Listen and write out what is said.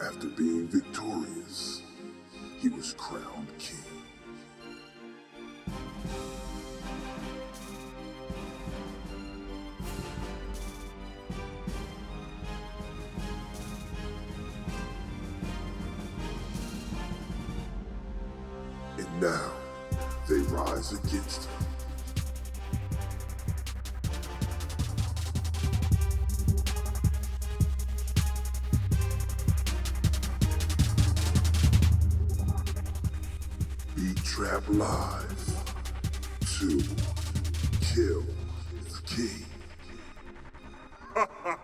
After being victorious, he was crowned king. And now they rise against him. Beat Trap Live to kill the king.